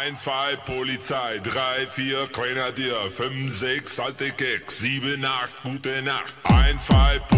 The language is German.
1, 2 Polizei, 3, 4 Grenadier, 5, 6 alte Keks, 7, 8 gute Nacht. 1, 2 Polizei,